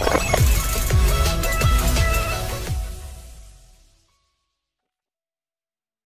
Bye.